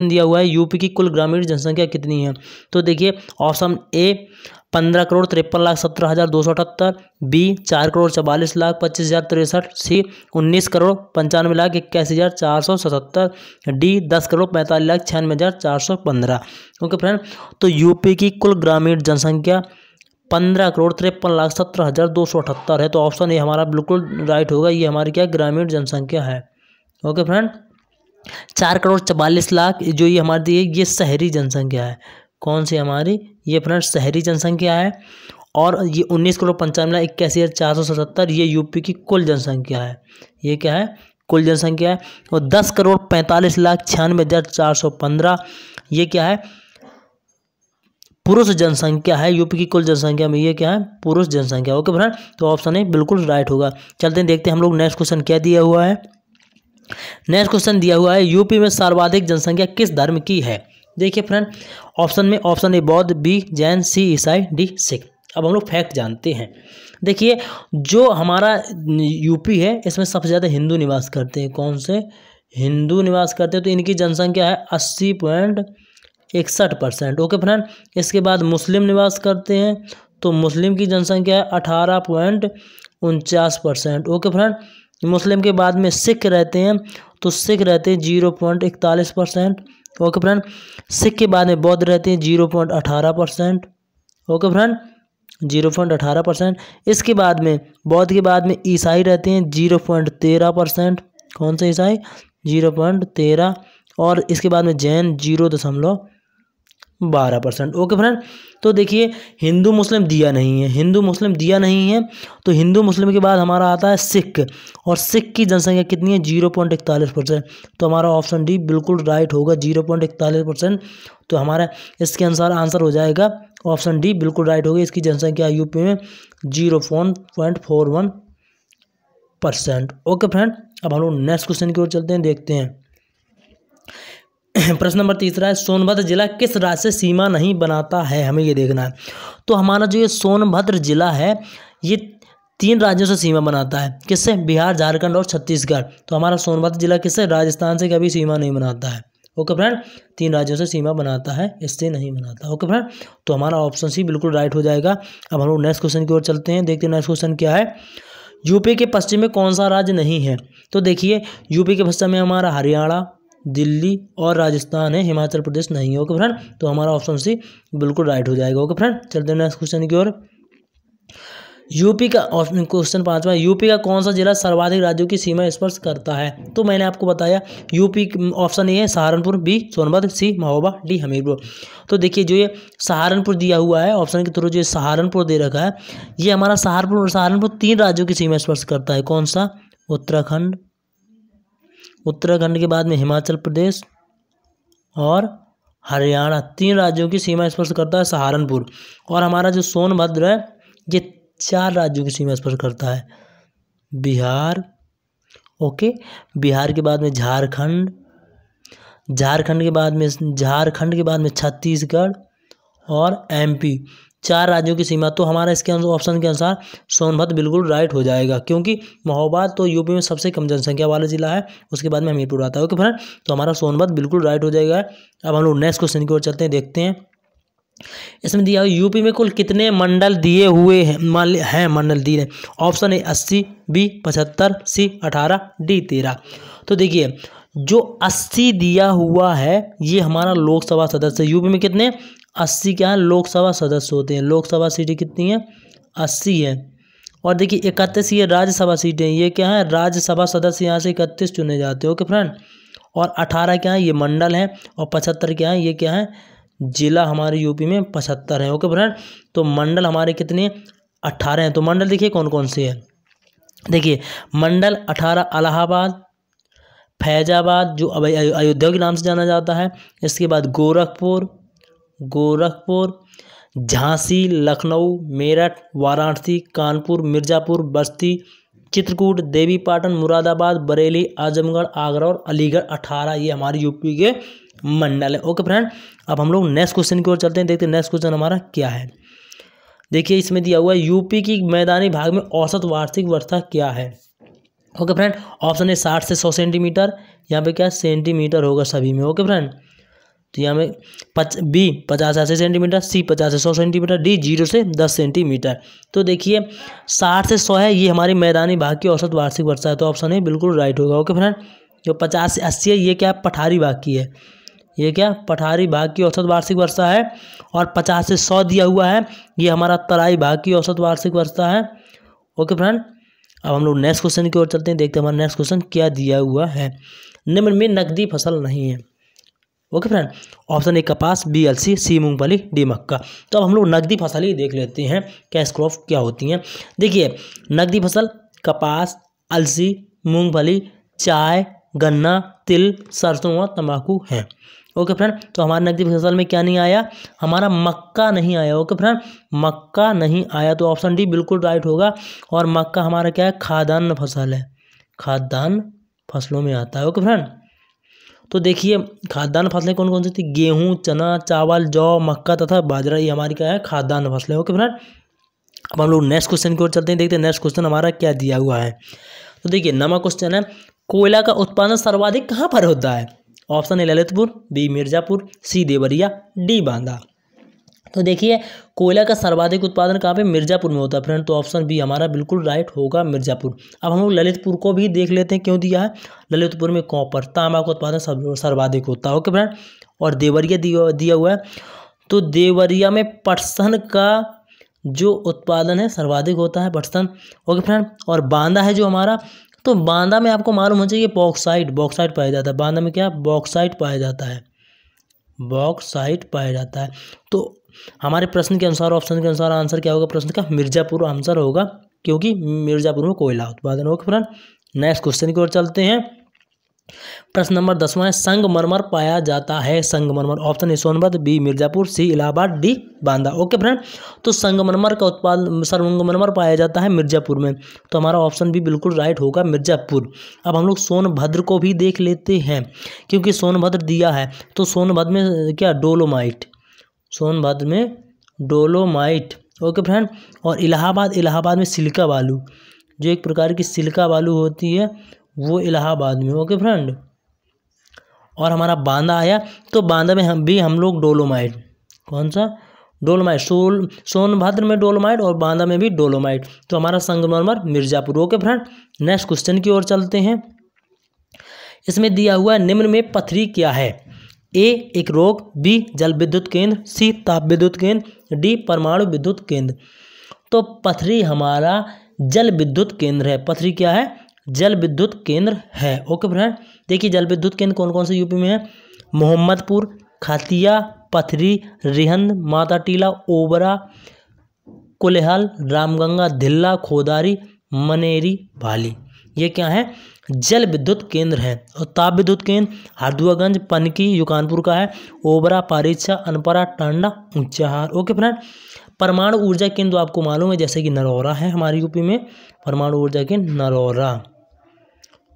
दिया हुआ है, यूपी की कुल ग्रामीण जनसंख्या कितनी है? तो देखिए ऑप्शन ए पंद्रह करोड़ तिरपन लाख सत्रह हज़ार दो सौ अठहत्तर बी चार करोड़ चवालीस लाख पच्चीस हज़ार तिरसठ सी उन्नीस करोड़ पंचानवे लाख इक्यासी हज़ार चार सौ सतहत्तर डी दस करोड़ पैंतालीस लाख छियानवे हज़ार चार सौ पंद्रह। ओके फ्रेंड तो यूपी की कुल ग्रामीण जनसंख्या पंद्रह करोड़ तिरपन लाख सत्रह हज़ार दो सौ अठहत्तर है तो ऑप्शन ए हमारा बिल्कुल राइट होगा, ये हमारी क्या ग्रामीण जनसंख्या है। ओके फ्रेंड चार करोड़ चवालीस लाख, जो ये हमारी ये शहरी जनसंख्या है। कौन सी हमारी? ये फ्रेंड्स शहरी जनसंख्या है। और ये उन्नीस करोड़ पंचानवे लाख इक्यासी हज़ार चार सौ सतहत्तर, ये यूपी की कुल जनसंख्या है। ये क्या है? कुल जनसंख्या है। और दस करोड़ पैंतालीस लाख छियानवे हज़ार चार सौ पंद्रह, ये क्या है? पुरुष जनसंख्या है, यूपी की कुल जनसंख्या में ये क्या है? पुरुष जनसंख्या। ओके फ्रेंड तो ऑप्शन ए बिल्कुल राइट होगा। चलते हैं, देखते हैं हम लोग नेक्स्ट क्वेश्चन क्या दिया हुआ है। नेक्स्ट क्वेश्चन दिया हुआ है यूपी में सर्वाधिक जनसंख्या किस धर्म की है? देखिए फ्रेंड ऑप्शन में ऑप्शन ए बौद्ध बी जैन सी ईसाई डी सिख। अब हम लोग फैक्ट जानते हैं। देखिए, जो हमारा यूपी है, इसमें सबसे ज़्यादा हिंदू निवास करते हैं। कौन से? हिंदू निवास करते हैं तो इनकी जनसंख्या है अस्सी पॉइंट इकसठ परसेंट। ओके फ्रेंड, इसके बाद मुस्लिम निवास करते हैं तो मुस्लिम की जनसंख्या है अठारह पॉइंट उनचास परसेंट। ओके फ्रेंड मुस्लिम के बाद में सिख रहते हैं तो सिख रहते हैं ज़ीरो पॉइंट इकतालीस परसेंट। ओके फ्रेंड, सिख के बाद में बौद्ध रहते हैं ज़ीरो पॉइंट अठारह percent. Okay friend, zero point अठारह परसेंट। इसके बाद में, बौद्ध के बाद में ईसाई रहते हैं ज़ीरो पॉइंट तेरह परसेंट। कौन से ईसाई? ज़ीरो पॉइंट तेरह। और इसके बाद में जैन ज़ीरो दशमलव बारह परसेंट। ओके फ्रेंड तो देखिए, हिंदू मुस्लिम दिया नहीं है। हिंदू मुस्लिम दिया नहीं है तो हिंदू मुस्लिम के बाद हमारा आता है सिख। और सिख की जनसंख्या कितनी है? ज़ीरो पॉइंट इकतालीस परसेंट। तो हमारा ऑप्शन डी बिल्कुल राइट होगा, ज़ीरो पॉइंट इकतालीस परसेंट। तो हमारा, इसके अनुसार आंसर हो जाएगा, ऑप्शन डी बिल्कुल राइट होगा। इसकी जनसंख्या यूपी में zero point four one percent. Okay friend, अब हम लोग नेक्स्ट क्वेश्चन की ओर चलते हैं, देखते हैं। प्रश्न नंबर तीसरा है, सोनभद्र जिला किस राज्य से सीमा नहीं बनाता है? हमें ये देखना है। तो हमारा जो ये सोनभद्र जिला है, ये तीन राज्यों से सीमा बनाता है। किससे? बिहार, झारखंड और छत्तीसगढ़। तो हमारा सोनभद्र जिला किससे? राजस्थान से कभी सीमा नहीं बनाता है। ओके फ्रेंड, तीन राज्यों से सीमा बनाता है, इससे नहीं बनाता। ओके फ्रेंड तो हमारा ऑप्शन सी बिल्कुल राइट हो जाएगा। अब हम लोग नेक्स्ट क्वेश्चन की ओर चलते हैं, देखते हैं नेक्स्ट क्वेश्चन क्या है। यूपी के पश्चिम में कौन सा राज्य नहीं है? तो देखिए, यूपी के पश्चिम में हमारा हरियाणा दिल्ली और राजस्थान है, हिमाचल प्रदेश नहीं है ओके फ्रेंड तो हमारा ऑप्शन सी बिल्कुल राइट हो जाएगा ओके फ्रेंड चलते हैं नेक्स्ट क्वेश्चन की ओर। यूपी का ऑप्शन क्वेश्चन पांचवा यूपी का कौन सा जिला सर्वाधिक राज्यों की सीमा स्पर्श करता है? तो मैंने आपको बताया यूपी ऑप्शन ए है Saharanpur B Sonbhadra C Mahoba D Hamirpur. तो देखिए, जो ये सहारनपुर दिया हुआ है ऑप्शन के थ्रू जो ये सहारनपुर दे रखा है, ये हमारा सहारनपुर सहारनपुर तीन राज्यों की सीमा स्पर्श करता है। कौन सा? उत्तराखंड उत्तराखंड के बाद में हिमाचल प्रदेश और हरियाणा, तीन राज्यों की सीमा स्पर्श करता है सहारनपुर। और हमारा जो सोनभद्र है, ये चार राज्यों की सीमा स्पर्श करता है। बिहार, ओके, बिहार के बाद में झारखंड झारखंड के बाद में, झारखंड के बाद में छत्तीसगढ़ और एमपी। चार राज्यों की सीमा तो हमारा इसके ऑप्शन के अनुसार सोनभद्र बिल्कुल राइट हो जाएगा, क्योंकि महोबा तो यूपी में सबसे कम जनसंख्या वाला जिला है, उसके बाद में हमीरपुर आता है। ओके फ्रेंड तो हमारा सोनभद्र बिल्कुल राइट हो जाएगा। अब हम लोग नेक्स्ट क्वेश्चन की ओर चलते हैं, देखते हैं। इसमें दिया यूपी में कुल कितने मंडल दिए हुए हैं हैं मंडल दिए ऑप्शन ए, अस्सी बी पचहत्तर सी अठारह डी तेरह। तो देखिए, जो अस्सी दिया हुआ है, ये हमारा लोकसभा सदस्य यूपी में कितने? अस्सी क्या है? लोकसभा सदस्य होते हैं। लोकसभा सीटें कितनी हैं? अस्सी है। और देखिए, इकतीस ये राज्यसभा सीटें ये क्या है? राज्यसभा सदस्य यहाँ से इकतीस चुने जाते हैं। Okay friend? और अठारह क्या है? ये मंडल है। और पचहत्तर क्या है? ये क्या है? जिला हमारे यूपी में पचहत्तर है। Okay friend? तो मंडल हमारे कितने अट्ठारह हैं। तो मंडल देखिए कौन कौन से है। देखिए, मंडल अठारह इलाहाबाद फैजाबाद, जो अब अयोध्या के नाम से जाना जाता है। इसके बाद गोरखपुर गोरखपुर, झांसी, लखनऊ, मेरठ, वाराणसी, कानपुर, मिर्ज़ापुर, बस्ती, चित्रकूट, देवीपाटन, मुरादाबाद, बरेली, आजमगढ़, आगरा और अलीगढ़, अठारह। ये हमारे यूपी के मंडल है। ओके फ्रेंड, अब हम लोग नेक्स्ट क्वेश्चन की ओर चलते हैं, देखते हैं नेक्स्ट क्वेश्चन हमारा क्या है। देखिए, इसमें दिया हुआ है, यूपी की मैदानी भाग में औसत वार्षिक वर्षा क्या है? ओके फ्रेंड, ऑप्शन है साठ से सौ सेंटीमीटर, यहाँ पे क्या सेंटीमीटर होगा सभी में? ओके फ्रेंड तो यहाँ में पच बी पचास अस्सी सेंटीमीटर सी पचास से सौ सेंटीमीटर डी ज़ीरो से दस सेंटीमीटर तो देखिए, साठ से सौ है, ये हमारी मैदानी भाग की औसत वार्षिक वर्षा है तो ऑप्शन ए बिल्कुल राइट होगा। ओके फ्रेंड जो पचास से अस्सी है, ये क्या पठारी भाग की है? ये क्या पठारी भाग की औसत वार्षिक वर्षा है? और पचास से सौ दिया हुआ है, ये हमारा तराई भाग की औसत वार्षिक वर्षा है। ओके फ्रेंड अब हम लोग नेक्स्ट क्वेश्चन की ओर चलते हैं, देखते हैं हमारा नेक्स्ट क्वेश्चन क्या दिया हुआ है। निम्न में नकदी फ़सल नहीं है। ओके फ्रेंड ऑप्शन ए कपास बी अलसी सी मूंगफली डी मक्का। तो अब हम लोग नकदी फ़सल ही देख लेते हैं कैश क्रॉप क्या होती हैं। देखिए नकदी फ़सल, कपास, अलसी, मूंगफली, चाय, गन्ना, तिल, सरसों और तंबाकू हैं। ओके फ्रेंड तो हमारे नकदी फ़सल में क्या नहीं आया? हमारा मक्का नहीं आया। ओके फ्रेंड मक्का नहीं आया तो ऑप्शन डी बिल्कुल राइट होगा। और मक्का हमारा क्या है? खाद्यान्न फ़सल है। खाद्यान्न फ़सलों में आता है। ओके फ्रेंड तो देखिए, खाद्यान्न फ़सलें कौन कौन सी थी? गेहूँ, चना, चावल, जौ, मक्का तथा बाजरा, ये हमारी क्या है? खाद्यान्न फ़सलें। ओके फ्रेंड, अब हम लोग नेक्स्ट क्वेश्चन की ओर चलते हैं, देखते हैं नेक्स्ट क्वेश्चन हमारा क्या दिया हुआ है। तो देखिए नवा क्वेश्चन है, कोयला का उत्पादन सर्वाधिक कहाँ पर होता है? Option A Lalitpur, B Mirzapur, C Deoria, D Banda. तो देखिए, कोयला का सर्वाधिक उत्पादन कहाँ पे? मिर्ज़ापुर में होता है। फ्रेंड तो ऑप्शन बी हमारा बिल्कुल राइट होगा मिर्ज़ापुर। अब हम लोग ललितपुर को भी देख लेते हैं, क्यों दिया है? ललितपुर में कॉपर तांबा का उत्पादन सर्वाधिक होता है। ओके फ्रेंड, और देवरिया दिया हुआ है। तो देवरिया में पटसन का जो उत्पादन है, सर्वाधिक होता है पटसन। ओके फ्रेंड, और बांदा है जो हमारा तो बांदा में आपको मालूम हो चाहिए बॉक्साइट बॉक्साइट पाया जाता है। बांदा में क्या? बॉक्साइट पाया जाता है। बॉक्साइट पाया जाता है। तो हमारे प्रश्न के अनुसार ऑप्शन के अनुसार आंसर क्या होगा? प्रश्न का मिर्ज़ापुर आंसर होगा, क्योंकि मिर्ज़ापुर में कोयला उत्पादन होगा। फ्रेंड नेक्स्ट क्वेश्चन की ओर चलते हैं। प्रश्न नंबर दसवां है, संगमरमर पाया जाता है। संगमरमर option A, Sonbhadra, B, Mirzapur, C, Allahabad, D, Banda. Okay friend तो संगमरमर का उत्पादन संगमरमर पाया जाता है मिर्जापुर में। तो हमारा ऑप्शन भी बिल्कुल राइट होगा मिर्जापुर। अब हम लोग सोनभद्र को भी देख लेते हैं, क्योंकि सोनभद्र दिया है। तो सोनभद्र में क्या, डोलोमाइट। सोनभद्र में डोलोमाइट। ओके फ्रेंड, और इलाहाबाद इलाहाबाद में सिल्का बालू। जो एक प्रकार की सिल्का बालू होती है, वो इलाहाबाद में। ओके फ्रेंड, और हमारा बांदा आया तो बांदा में हम, भी हम लोग डोलोमाइट। कौन सा? डोलोमाइट। सोल, सोनभद्र में डोलोमाइट और बांदा में भी डोलोमाइट। तो हमारा संगमरमर, Mirzapur. Okay friend, next question की ओर चलते हैं। इसमें दिया हुआ निम्न में पथरी क्या है? ए, एक रोग, बी जल विद्युत केंद्र, सी ताप विद्युत केंद्र, डी, परमाणु विद्युत केंद्र। तो पथरी हमारा जल विद्युत केंद्र है। पथरी क्या है? जल विद्युत केंद्र है। ओके फ्रेंड, देखिए जल विद्युत केंद्र कौन कौन से यूपी में है? मोहम्मदपुर, खातिया, पथरी, रिहंद, माता टीला, ओबरा, कुलेहल, रामगंगा, धिल्ला, खोदारी, मनेरी भाली ये क्या है? जल विद्युत केंद्र है और ताप विद्युत केंद्र हरदुआगंज, पनकी, युकानपुर का है। ओबरा पारिछा अनपरा, टांडा, ऊंचाहार। ओके फ्रेंड, परमाणु ऊर्जा केंद्र आपको मालूम है, जैसे कि नरौरा है हमारी यूपी में। परमाणु ऊर्जा केंद्र नरौरा।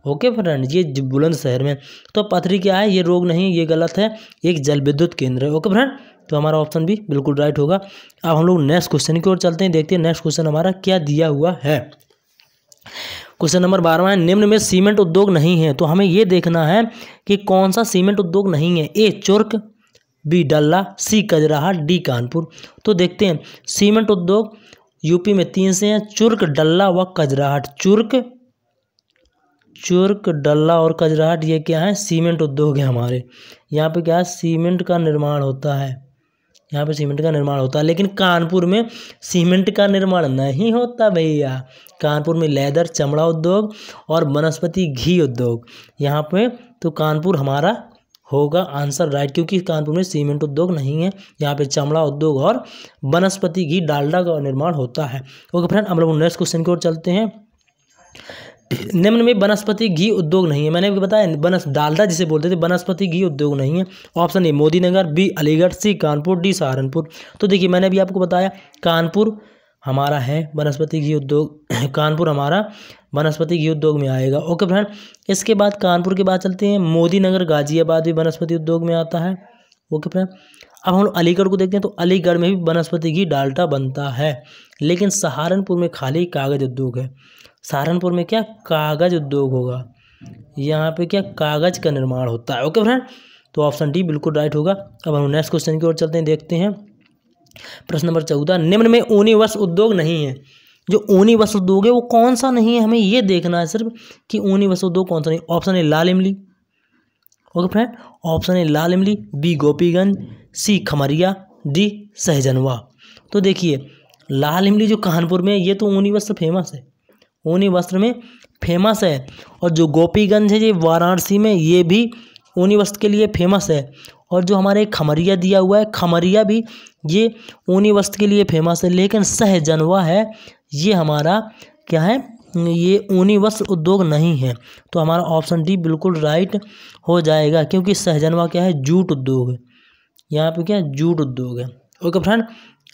ओके फ्रेंड, ये बुलंदशहर में। तो पथरी क्या है? ये रोग नहीं, ये गलत है। एक जल विद्युत केंद्र है। ओके फ्रेंड तो हमारा ऑप्शन भी बिल्कुल राइट होगा। अब हम लोग नेक्स्ट क्वेश्चन की ओर चलते हैं, देखते हैं नेक्स्ट क्वेश्चन हमारा क्या दिया हुआ है। क्वेश्चन नंबर बारहवा है, निम्न में सीमेंट उद्योग नहीं है तो हमें ये देखना है कि कौन सा सीमेंट उद्योग नहीं है? A, Churk, B, Dalla, C, Kajraha, D, Kanpur. तो देखते हैं, सीमेंट उद्योग यूपी में तीन से हैं, चुर्क, डल्ला व कजराहट। चुर्क चुर्क, डल्ला और कजराहट, ये क्या है? सीमेंट उद्योग है हमारे। यहाँ पे क्या है? सीमेंट का निर्माण होता है। यहाँ पे सीमेंट का निर्माण होता है, लेकिन कानपुर में सीमेंट का निर्माण नहीं होता भैया। कानपुर में लेदर, चमड़ा उद्योग और वनस्पति, घी उद्योग। यहाँ पे तो कानपुर हमारा होगा आंसर राइट, क्योंकि कानपुर में सीमेंट उद्योग नहीं है। यहाँ पे चमड़ा उद्योग और वनस्पति, घी, डालडा का निर्माण होता है। ओके फ्रेंड, हम लोग नेक्स्ट क्वेश्चन की ओर चलते हैं। निम्न में वनस्पति घी उद्योग नहीं है। मैंने भी बताया बनस डालडा जिसे बोलते थे, वनस्पति घी उद्योग नहीं है। Option A Modi Nagar B, Aligarh, C, Kanpur, D, Saharanpur. तो देखिए, मैंने अभी आपको बताया, कानपुर हमारा है, वनस्पति घी उद्योग, कानपुर हमारा वनस्पति घी उद्योग में आएगा। ओके फ्रेंड, इसके बाद कानपुर के बाद चलते हैं। मोदी नगर गाजियाबाद भी वनस्पति उद्योग में आता है। ओके फ्रेंड, अब हम लोग अलीगढ़ को देखते हैं तो अलीगढ़ में भी वनस्पति घी डाल्टा बनता है, लेकिन सहारनपुर में खाली कागज़ उद्योग है। सहारनपुर में क्या कागज़ उद्योग होगा? यहाँ पे क्या कागज़ का निर्माण होता है? ओके फ्रेंड तो ऑप्शन डी बिल्कुल राइट होगा। अब हम नेक्स्ट क्वेश्चन की ओर चलते हैं, देखते हैं। प्रश्न नंबर चौदह, निम्न में ऊनी वस्त्र उद्योग नहीं है। जो ऊनी वस्त्र उद्योग है, वो कौन सा नहीं है? हमें ये देखना है सिर्फ़ कि ऊनी वस्त्र उद्योग कौन सा नहीं। Option A, Lal Imli. Okay friend, option A, Lal Imli, B, Gopiganj, C, Khamaria, D, Sahjanwa. तो देखिए, लाल इमली जो कानपुर में है, ये तो ऊनी वस्त्र फ़ेमस है। ऊनी वस्त्र में फ़ेमस है। और जो गोपीगंज है, ये वाराणसी में, ये भी ऊनी वस्त्र के लिए फ़ेमस है। और जो हमारे खमरिया दिया हुआ है, खमरिया भी ये ऊनी वस्त्र के लिए फ़ेमस है। लेकिन सहजनवा है, ये हमारा क्या है, ये ऊनी वस्त्र उद्योग नहीं है। तो हमारा ऑप्शन डी बिल्कुल राइट हो जाएगा, क्योंकि सहजनवा क्या है, जूट उद्योग। है यहाँ पे क्या है जूट उद्योग है। ओके फ्रेंड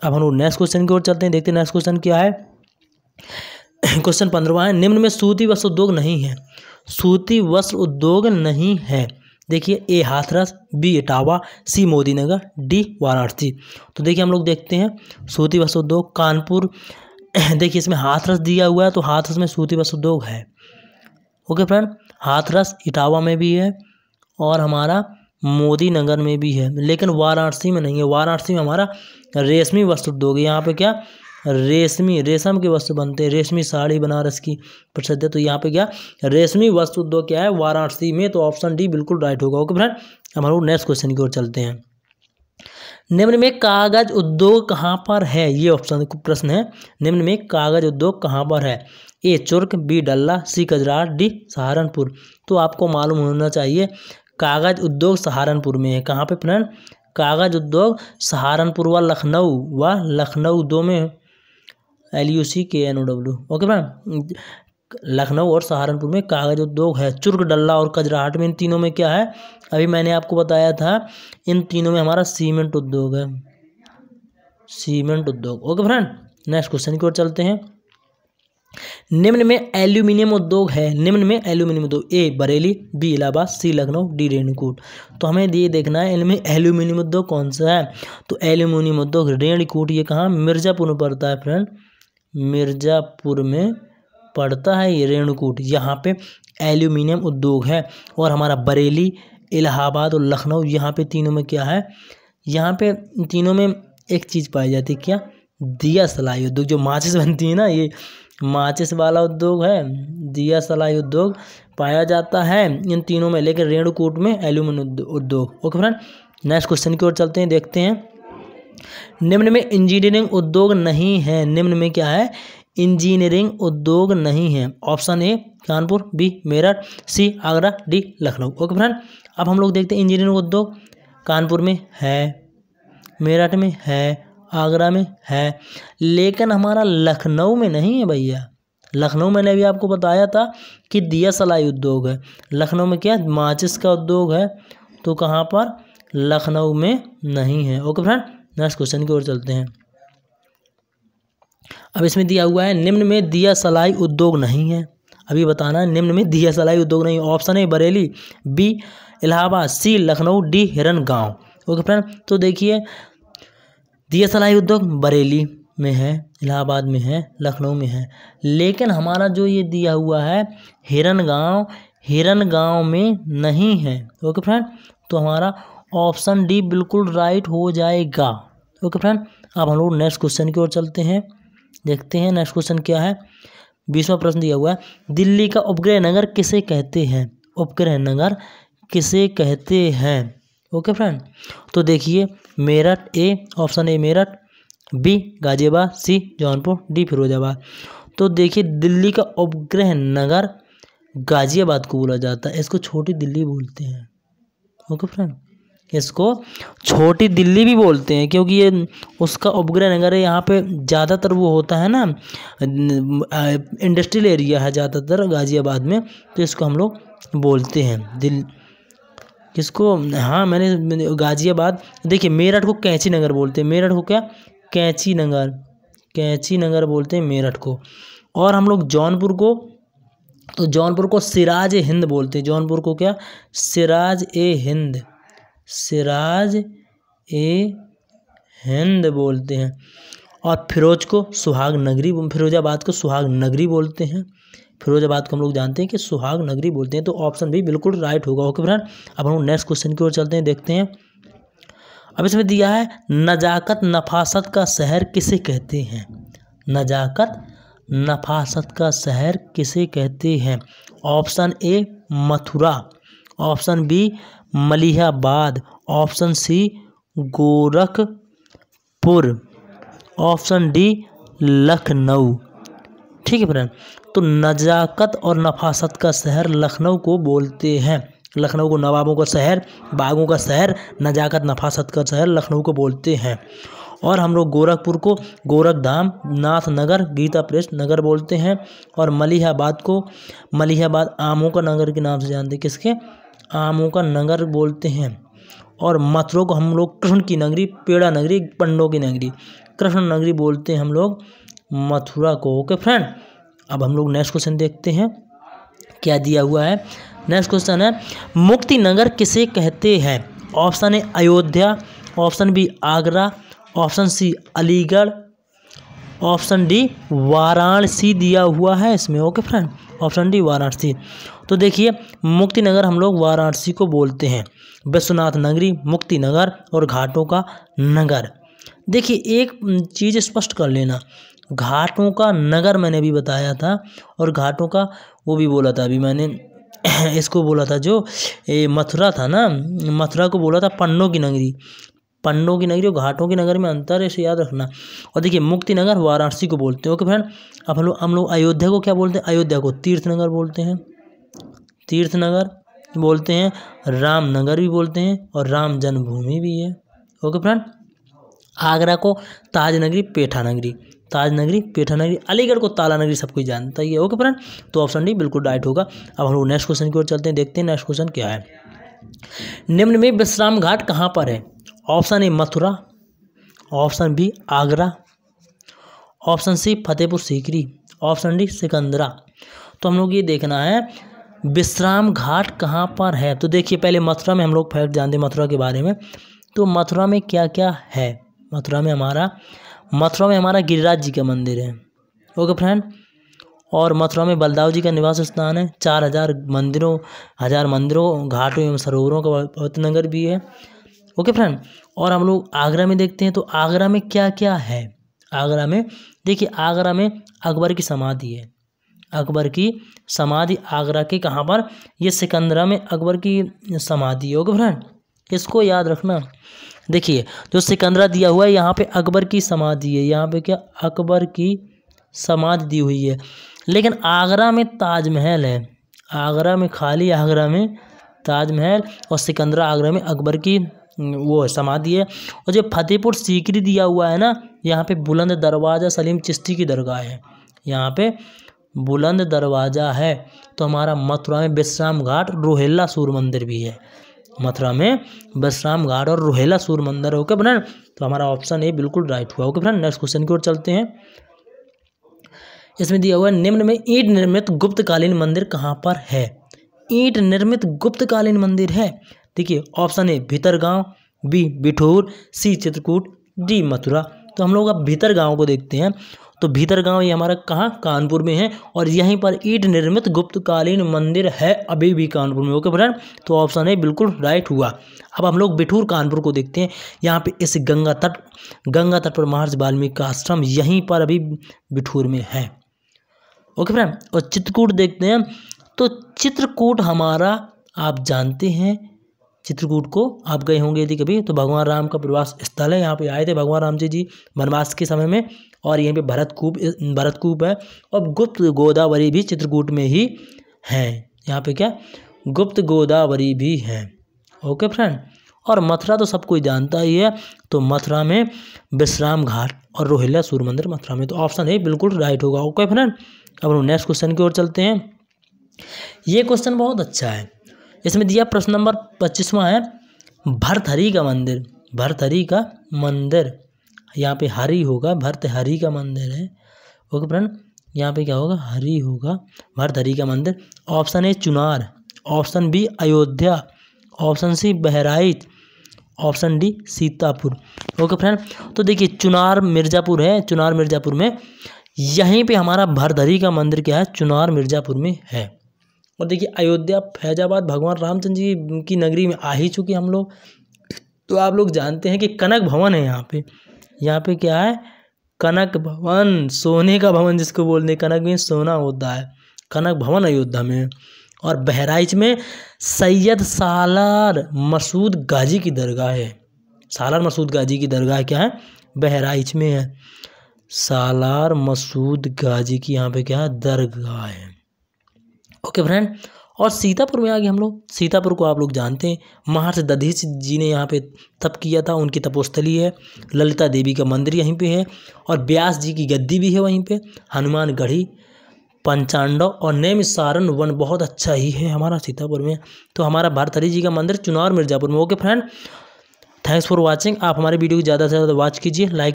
अब हम लोग नेक्स्ट क्वेश्चन की ओर चलते हैं, देखते हैं नेक्स्ट क्वेश्चन क्या है। क्वेश्चन पंद्रवा है, निम्न में सूती वस्त्र उद्योग नहीं है। सूती वस्त्र उद्योग नहीं है। देखिए, A Hathras, B Etawah, C Modi Nagar D Varanasi. तो देखिए, हम लोग देखते हैं, सूती वस्त्र उद्योग कानपुर। देखिए, इसमें हाथरस दिया हुआ है तो हाथरस में सूती वस्त्र उद्योग है। ओके फ्रेंड, हाथरस इटावा में भी है और हमारा मोदी नगर में भी है। लेकिन वाराणसी में नहीं है। वाराणसी में हमारा रेशमी वस्त्र उद्योग यहाँ पे क्या? रेशमी, रेशम के वस्त्र बनते हैं, रेशमी साड़ी, बनारस की प्रसिद्ध है। तो यहाँ पे क्या, रेशमी वस्त्र उद्योग क्या है? वाराणसी में। तो ऑप्शन डी बिल्कुल राइट होगा। ओके फ्रेंड हम लोग नेक्स्ट क्वेश्चन की ओर चलते हैं। निम्न में कागज़ उद्योग कहाँ पर है? ये ऑप्शन प्रश्न है। निम्न में कागज़ उद्योग कहाँ पर है? A, Churk, B, Dalla, C Kajrar D, Saharanpur. तो आपको मालूम होना चाहिए, कागज़ उद्योग सहारनपुर में है। कहाँ पे फ्रेंड? कागज़ उद्योग सहारनपुर व लखनऊ व लखनऊ दो में L U C K N O W okay friend Lucknow और सहारनपुर में कागज़ उद्योग है, चुर्क, डल्ला और कजराहट में इन तीनों में क्या है? अभी मैंने आपको बताया था, इन तीनों में हमारा सीमेंट उद्योग है। सीमेंट उद्योग। ओके फ्रेंड, नेक्स्ट क्वेश्चन की ओर चलते हैं। निम्न में एल्यूमिनियम उद्योग है, निम्न में एल्यूमिनियम उद्योग, A, Bareilly, B, Allahabad, C, Lucknow, D, Renukoot. तो हमें ये देखना है, इनमें एल्यूमिनियम उद्योग कौन सा है? तो एल्यूमिनियम उद्योग रेणुकूट, ये कहाँ? मिर्ज़ापुर में पड़ता है फ्रेंड। मिर्ज़ापुर में पड़ता है ये रेणुकूट। यहाँ पे एल्यूमिनियम उद्योग है और हमारा बरेली, इलाहाबाद और लखनऊ यहाँ पे तीनों में क्या है? यहाँ पे तीनों में एक चीज़ पाई जाती है क्या? दिया सलाई उद्योग। जो माचिस बनती है ना, ये माचिस वाला उद्योग है, दिया सलाई उद्योग पाया जाता है इन तीनों में। लेकिन रेणुकूट में एल्यूमिनियम उद्योग। ओके फ्रेंड, नेक्स्ट क्वेश्चन की ओर चलते हैं, देखते हैं। निम्न में इंजीनियरिंग उद्योग नहीं है। निम्न में क्या है? इंजीनियरिंग उद्योग नहीं है। Option A, Kanpur, B, Meerut, C, Agra, D, Lucknow. Okay friend, अब हम लोग देखते हैं इंजीनियरिंग उद्योग कानपुर में है, मेरठ में है, आगरा में है। लेकिन हमारा लखनऊ में नहीं है भैया। लखनऊ मैंने अभी आपको बताया था कि दिया सलाई उद्योग है। लखनऊ में क्या? माचिस का उद्योग है। तो कहाँ पर? लखनऊ में नहीं है। ओके फ्रेंड नेक्स्ट क्वेश्चन की ओर चलते हैं। अब इसमें दिया हुआ है, निम्न में दिया सलाई उद्योग नहीं है। अभी बताना है, निम्न में दिया सलाई उद्योग नहीं, ऑप्शन है Bareilly, B Allahabad, C Lucknow, D Hirangaon okay friend तो देखिए, दिया सलाई उद्योग बरेली में है, इलाहाबाद में है, लखनऊ में है। लेकिन हमारा जो ये दिया हुआ है हिरन गाँव हिरन गाँव में नहीं है। ओके फ्रेंड तो हमारा ऑप्शन डी बिल्कुल राइट हो जाएगा। ओके फ्रेंड अब हम लोग नेक्स्ट क्वेश्चन की ओर चलते हैं। देखते हैं नेक्स्ट क्वेश्चन क्या है। बीसवा प्रश्न दिया हुआ है, दिल्ली का उपग्रह नगर किसे कहते हैं? उपग्रह नगर किसे कहते हैं? ओके फ्रेंड तो देखिए, Meerut A option A Meerut B Ghaziabad C Jaunpur D Firozabad. तो देखिए, दिल्ली का उपग्रह नगर गाजियाबाद को बोला जाता है, इसको छोटी दिल्ली बोलते हैं। ओके फ्रेंड इसको छोटी दिल्ली भी बोलते हैं, क्योंकि ये उसका उपग्रह नगर है, यहाँ पे ज़्यादातर वो होता है ना इंडस्ट्रियल एरिया है ज़्यादातर गाज़ियाबाद में तो इसको हम लोग बोलते हैं, दिल, किसको हाँ मैंने गाज़ियाबाद, देखिए, मेरठ को कैंची नगर बोलते हैं, मेरठ को क्या, कैंची नगर कैंची नगर बोलते हैं मेरठ को, और हम लोग जौनपुर को तो जौनपुर को सिराज ए हिंद बोलते हैं, जौनपुर को क्या, सिराज ए हिंद सिराज ए हिंद बोलते हैं। और फिरोज को सुहाग नगरी फिरोजाबाद को सुहाग नगरी बोलते हैं। फिरोजाबाद को हम लोग जानते हैं कि सुहाग नगरी बोलते हैं तो ऑप्शन भी बिल्कुल राइट होगा। ओके फ्रेंड, अब हम नेक्स्ट क्वेश्चन की ओर चलते हैं, देखते हैं। अब इसमें दिया है, नजाकत नफासत का शहर किसे कहते हैं? नजाकत नफासत का शहर किसे कहते हैं? Option A Mathura. Option B Malihabad, option C Gorakhpur, option D Lucknow. ठीक है फ्रेंड तो नजाकत और नफासत का शहर लखनऊ को बोलते हैं। लखनऊ को नवाबों का शहर, बागों का शहर, नजाकत, नफासत का शहर लखनऊ को बोलते हैं। और हम लोग गोरखपुर को गोरखधाम, नाथनगर, गीता प्रेस नगर बोलते हैं। और मलिहाबाद को, मलिहाबाद आमों का नगर के नाम से जानते किसके? आमों का नगर बोलते हैं। और मथुरा को हम लोग कृष्ण की नगरी, पेड़ा नगरी, पंडों की नगरी, कृष्ण नगरी बोलते हैं हम लोग मथुरा को। ओके फ्रेंड, अब हम लोग नेक्स्ट क्वेश्चन देखते हैं। क्या दिया हुआ है? नेक्स्ट क्वेश्चन है, मुक्ति नगर किसे कहते हैं? Option A Ayodhya, option B Agra, option C Aligarh, option D Varanasi दिया हुआ है इसमें। Okay friend, option D Varanasi. तो देखिए मुक्ति नगर हम लोग वाराणसी को बोलते हैं। विश्वनाथ नगरी मुक्ति नगर और घाटों का नगर। देखिए, एक चीज़ स्पष्ट कर लेना। घाटों का नगर मैंने भी बताया था और घाटों का वो भी बोला था अभी मैंने। इसको बोला था जो ये मथुरा था ना, मथुरा को बोला था पन्नों की नगरी। पन्नों की नगरी और घाटों की नगर में अंतर है, इसे याद रखना। और देखिए मुक्ति नगर वाराणसी को बोलते हैं ओके फ्रेंड अब हम लोग हम लोग अयोध्या को क्या बोलते हैं? अयोध्या को तीर्थ नगर बोलते हैं। तीर्थ नगर बोलते हैं, रामनगर भी बोलते हैं और राम जन्मभूमि भी है। ओके फ्रेंड, आगरा को ताज नगरी, पेठा नगरी। ताज नगरी, पेठा नगरी, अलीगढ़ को ताला नगरी सब कोई जानता ही है। ओके फ्रेंड तो ऑप्शन डी बिल्कुल राइट होगा। अब हम लोग नेक्स्ट क्वेश्चन की ओर चलते हैं, देखते हैं नेक्स्ट क्वेश्चन क्या है। निम्न में विश्राम घाट कहाँ पर है? Option A Mathura, option B Agra, option C Fatehpur Sikri, option D Sikandra. तो हम लोग ये देखना है विश्राम घाट कहाँ पर है? तो देखिए, पहले मथुरा में हम लोग फैक्ट जानते हैं मथुरा के बारे में। तो मथुरा में क्या क्या है? मथुरा में हमारा, मथुरा में हमारा गिरिराज जी का मंदिर है। Okay friend? और मथुरा में बलदाव जी का निवास स्थान है। चार हज़ार मंदिरों हज़ार मंदिरों, घाटों एवं सरोवरों का पवित्र नगर भी है। Okay friend? और हम लोग आगरा में देखते हैं तो आगरा में क्या क्या है? आगरा में, देखिए, आगरा में अकबर की समाधि है। अकबर की समाधि आगरा के कहाँ पर? ये सिकंदरा में अकबर की समाधि ओके फ्रेंड? इसको याद रखना। देखिए, जो सिकंदरा दिया हुआ है, यहाँ पे अकबर की समाधि है। यहाँ पे क्या? अकबर की समाधि दी हुई है। लेकिन आगरा में ताजमहल है। आगरा में, खाली आगरा में ताजमहल और सिकंदरा आगरा में अकबर की वो है, समाधि है। और जो फतेहपुर सीकरी दिया हुआ है ना, यहाँ पे बुलंद दरवाज़ा सलीम चिश्ती की दरगाह है। यहाँ पे बुलंद दरवाज़ा है। तो हमारा मथुरा में विश्राम घाट रोहेला सूर्य मंदिर भी है। मथुरा में विश्राम घाट और रोहेला सूर्य मंदिर ओके फ्रेंड? तो हमारा ऑप्शन ए बिल्कुल राइट हुआ, ओके फ्रेंड? नेक्स्ट क्वेश्चन की ओर चलते हैं। इसमें दिया हुआ है, निम्न में ईंट निर्मित गुप्तकालीन मंदिर कहाँ पर है? ईट निर्मित गुप्तकालीन मंदिर है। देखिए, option A Bhitargaon, B Bithoor, C Chitrakoot, D Mathura. तो हम लोग अब भीतर गाँव को देखते हैं। तो भीतर गाँव ये हमारा कहाँ? कानपुर में है और यहीं पर ईट निर्मित गुप्तकालीन मंदिर है, अभी भी कानपुर में। ओके फ्रेंड तो ऑप्शन है बिल्कुल राइट हुआ। अब हम लोग बिठूर कानपुर को देखते हैं। यहाँ पे इस गंगा तट गंगा तट पर महर्षि वाल्मीकि का आश्रम यहीं पर अभी बिठूर में है। ओके फ्रेंड, और चित्रकूट देखते हैं। तो चित्रकूट हमारा, आप जानते हैं, चित्रकूट को आप गए होंगे यदि कभी तो भगवान राम का प्रवास स्थल है। यहाँ पे आए थे भगवान राम जी जी वनवास के समय में। और यहीं पे भरतकूप भरतकूप है और गुप्त गोदावरी भी चित्रकूट में ही है। यहाँ पे क्या? गुप्त गोदावरी भी है। ओके फ्रेंड, और मथुरा तो सब कोई जानता ही है तो मथुरा में विश्राम घाट और रोहिल्या सूर्य मंदिर मथुरा में। तो ऑप्शन है बिल्कुल राइट होगा। ओके फ्रेंड, अब हम नेक्स्ट क्वेश्चन की ओर चलते हैं। ये क्वेश्चन बहुत अच्छा है। इसमें दिया प्रश्न नंबर पच्चीसवां है भरथरी का मंदिर भरथरी का मंदिर। यहाँ पे हरी होगा, भरत हरी का मंदिर है। ओके फ्रेंड, यहाँ पे क्या होगा? हरी होगा, भरत हरी का मंदिर। Option A Chunar, option B Ayodhya, option C Bahraich, option D Sitapur. Okay friend तो देखिए चुनार मिर्ज़ापुर है, चुनार मिर्ज़ापुर में यहीं पे हमारा भरधरी का मंदिर क्या है? चुनार मिर्ज़ापुर में है। और देखिए अयोध्या, फैजाबाद, भगवान रामचंद्र जी की नगरी में आ ही चुके हम लोग। तो आप लोग जानते हैं कि कनक भवन है यहाँ पे। यहाँ पे क्या है? कनक भवन, सोने का भवन जिसको बोलते हैं। कनक में सोना होता है। कनक भवन अयोध्या में। और बहराइच में सैयद सालार मसूद गाजी की दरगाह है। सालार मसूद गाजी की दरगाह क्या है? बहराइच में है। सालार मसूद गाजी की यहाँ पे क्या है? दरगाह है। ओके फ्रेंड और सीतापुर में आगे हम लोग, सीतापुर को आप लोग जानते हैं महर्षि दधीच जी ने यहाँ पे तप किया था, उनकी तपोस्थली है, ललिता देवी का मंदिर यहीं पे है, और ब्यास जी की गद्दी भी है वहीं पे हनुमान गढ़ी पंचांडव और नेमिसारण वन बहुत अच्छा ही है हमारा सीतापुर में। तो हमारा भारतरी जी का मंदिर चुनार मिर्ज़ापुर में। Okay friend thanks for watching आप हमारे वीडियो को ज़्यादा से ज़्यादा वॉच कीजिए लाइक